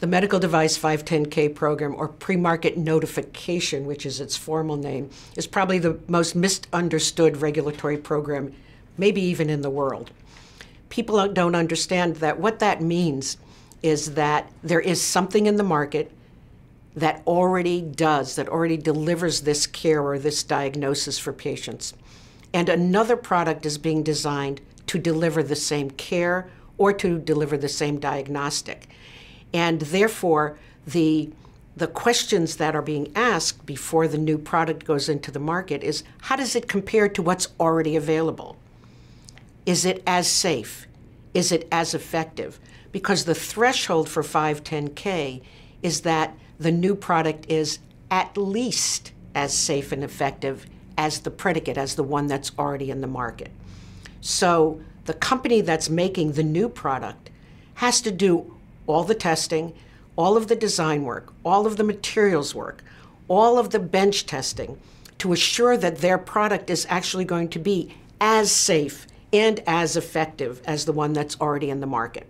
The Medical Device 510K program, or pre market notification, which is its formal name, is probably the most misunderstood regulatory program, maybe even in the world. People don't understand that what that means is that there is something in the market that already does, that already delivers this care or this diagnosis for patients. And another product is being designed to deliver the same care or to deliver the same diagnostic. And therefore, the the questions that are being asked before the new product goes into the market is how does it compare to what's already available? Is it as safe? Is it as effective? Because the threshold for 510K is that the new product is at least as safe and effective as the predicate, as the one that's already in the market. So the company that's making the new product has to do all the testing, all of the design work, all of the materials work, all of the bench testing to assure that their product is actually going to be as safe and as effective as the one that's already in the market.